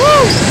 Woo!